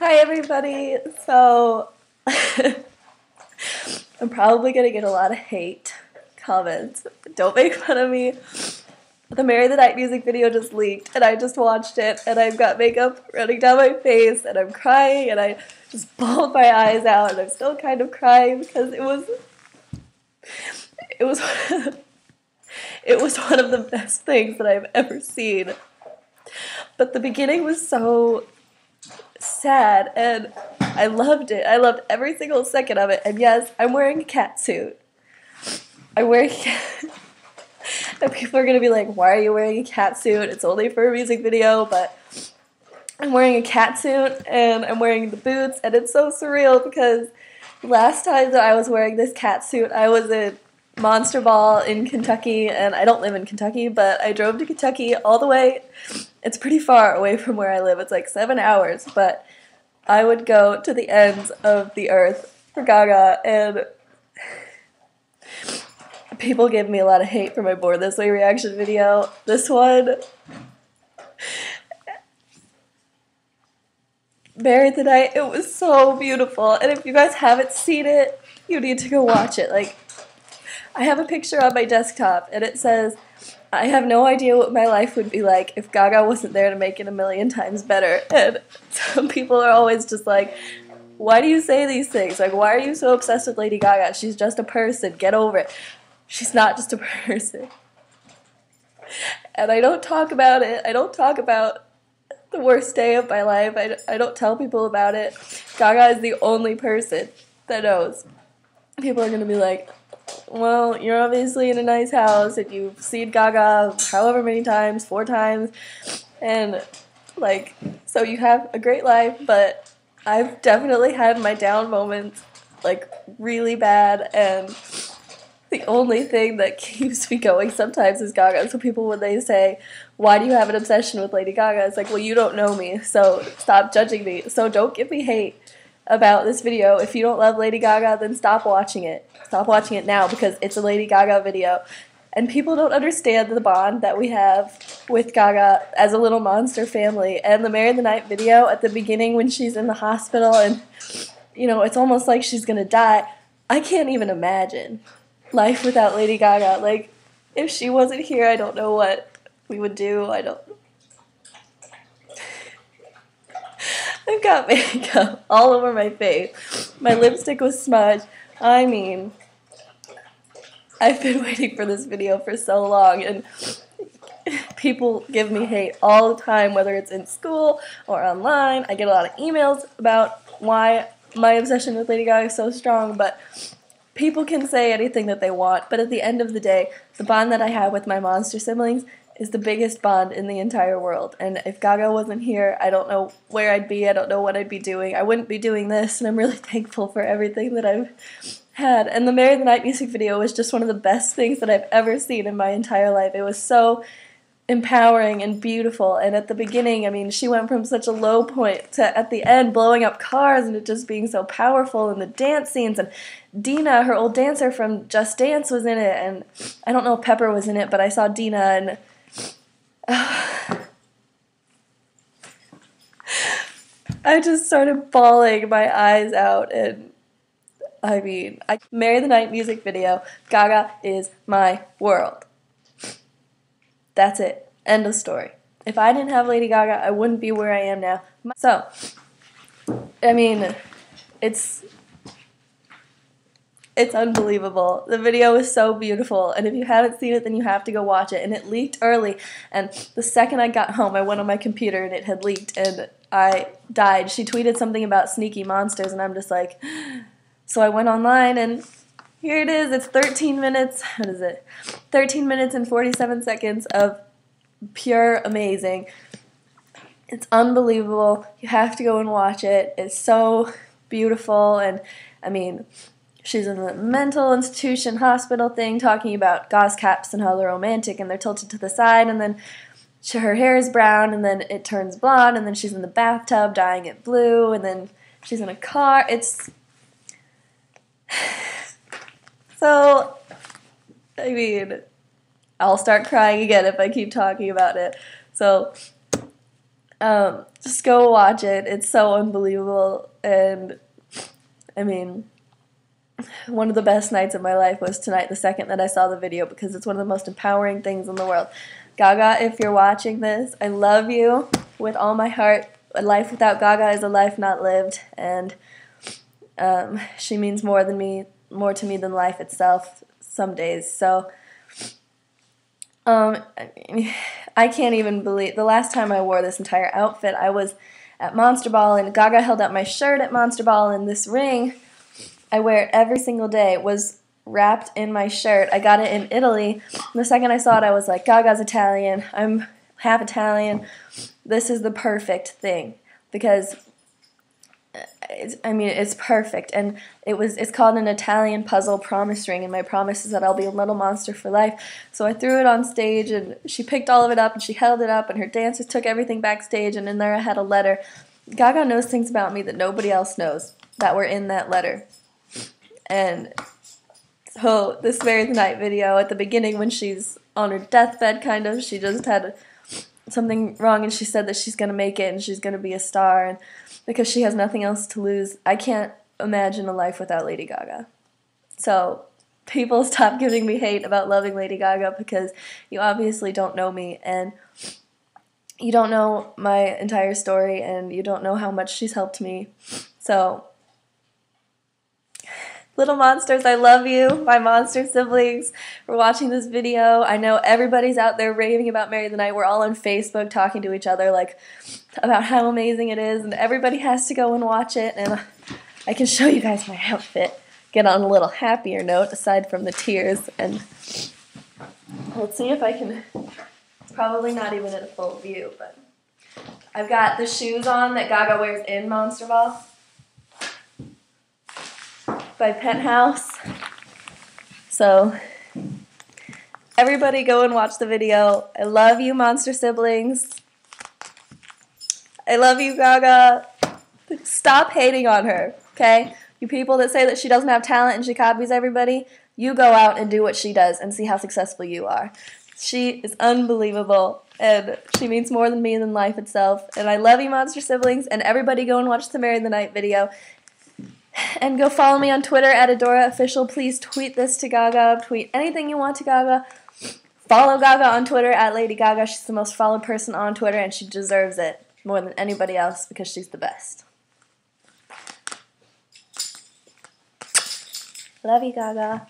Hi, everybody. So, I'm probably gonna get a lot of hate comments. Don't make fun of me. The Marry the Night music video just leaked, and I just watched it, and I've got makeup running down my face, and I'm crying, and I just bawled my eyes out, and I'm still kind of crying because it was. It was. it was one of the best things that I've ever seen. But the beginning was so sad and I loved it. I loved every single second of it. And yes, I'm wearing a cat suit. I'm wearing and people are gonna be like, why are you wearing a cat suit? It's only for a music video, but I'm wearing a cat suit and I'm wearing the boots and it's so surreal because last time that I was wearing this cat suit, I was in Monster Ball in Kentucky and I don't live in Kentucky, but I drove to Kentucky all the way it's pretty far away from where I live. It's like seven hours, but I would go to the ends of the earth for Gaga, and people gave me a lot of hate for my Born This Way reaction video. This one, Marry the Night, it was so beautiful. And if you guys haven't seen it, you need to go watch it. Like, I have a picture on my desktop, and it says, I have no idea what my life would be like if Gaga wasn't there to make it a million times better. And some people are always just like, why do you say these things? Like, why are you so obsessed with Lady Gaga? She's just a person. Get over it. She's not just a person. And I don't talk about it. I don't talk about the worst day of my life. I, I don't tell people about it. Gaga is the only person that knows. People are going to be like, well, you're obviously in a nice house and you've seen Gaga however many times, four times, and like, so you have a great life, but I've definitely had my down moments, like, really bad, and the only thing that keeps me going sometimes is Gaga. So people, when they say, why do you have an obsession with Lady Gaga? It's like, well, you don't know me, so stop judging me. So don't give me hate about this video. If you don't love Lady Gaga, then stop watching it. Stop watching it now because it's a Lady Gaga video. And people don't understand the bond that we have with Gaga as a little monster family. And the Marry the Night video at the beginning when she's in the hospital and, you know, it's almost like she's gonna die. I can't even imagine life without Lady Gaga. Like, if she wasn't here, I don't know what we would do. I don't. I've got makeup all over my face. My lipstick was smudged. I mean, I've been waiting for this video for so long, and people give me hate all the time, whether it's in school or online. I get a lot of emails about why my obsession with Lady Gaga is so strong, but people can say anything that they want. But at the end of the day, the bond that I have with my monster siblings is the biggest bond in the entire world. And if Gaga wasn't here, I don't know where I'd be. I don't know what I'd be doing. I wouldn't be doing this, and I'm really thankful for everything that I've had. And the Marry the Night music video was just one of the best things that I've ever seen in my entire life. It was so empowering and beautiful. And at the beginning, I mean, she went from such a low point to at the end blowing up cars and it just being so powerful and the dance scenes and Dina, her old dancer from Just Dance was in it and I don't know if Pepper was in it, but I saw Dina and I just started bawling my eyes out and I mean, I Marry the Night music video. Gaga is my world. That's it. End of story. If I didn't have Lady Gaga, I wouldn't be where I am now. So, I mean, it's it's unbelievable. The video is so beautiful, and if you haven't seen it, then you have to go watch it. And it leaked early, and the second I got home, I went on my computer and it had leaked, and I died. She tweeted something about sneaky monsters, and I'm just like, so I went online, and here it is. It's 13 minutes. What is it? 13 minutes and 47 seconds of pure amazing. It's unbelievable. You have to go and watch it. It's so beautiful, and I mean, she's in the mental institution hospital thing talking about gauze caps and how they're romantic and they're tilted to the side and then she, her hair is brown and then it turns blonde and then she's in the bathtub dyeing it blue and then she's in a car it's so i mean i'll start crying again if i keep talking about it so Um, just go watch it. It's so unbelievable. And I mean, one of the best nights of my life was tonight, the second that I saw the video, because it's one of the most empowering things in the world. Gaga, if you're watching this, I love you with all my heart. A life without Gaga is a life not lived, and um, she means more than me, more to me than life itself. Some days, so um, I can't even believe the last time I wore this entire outfit. I was at Monster Ball, and Gaga held up my shirt at Monster Ball, and this ring I wear it every single day was wrapped in my shirt. I got it in Italy. The second I saw it, I was like, Gaga's Italian. I'm half Italian. This is the perfect thing because uh, I mean, it's perfect, and it was. It's called an Italian puzzle promise ring, and my promise is that I'll be a little monster for life. So I threw it on stage, and she picked all of it up, and she held it up, and her dancers took everything backstage, and in there I had a letter. Gaga knows things about me that nobody else knows that were in that letter, and so this very night video at the beginning when she's on her deathbed, kind of, she just had something wrong, and she said that she's gonna make it, and she's gonna be a star, and because she has nothing else to lose. I can't imagine a life without Lady Gaga. So people stop giving me hate about loving Lady Gaga because you obviously don't know me and you don't know my entire story and you don't know how much she's helped me. So Little monsters, I love you, my monster siblings, for watching this video. I know everybody's out there raving about Marry the Night. We're all on Facebook talking to each other like about how amazing it is, and everybody has to go and watch it. And I can show you guys my outfit. Get on a little happier note aside from the tears. And let's see if I can. Probably not even in full view, but I've got the shoes on that Gaga wears in Monster Ball by Penthouse. So everybody go and watch the video. I love you, Monster Siblings. I love you, Gaga. Stop hating on her, okay? You people that say that she doesn't have talent and she copies everybody, you go out and do what she does and see how successful you are. She is unbelievable and she means more than me than life itself. And I love you, Monster Siblings, and everybody go and watch the Marry the Night video. And go follow me on Twitter at Adora Official. Please tweet this to Gaga. Tweet anything you want to Gaga. Follow Gaga on Twitter at Lady Gaga. She's the most followed person on Twitter, and she deserves it more than anybody else because she's the best. Love you, Gaga.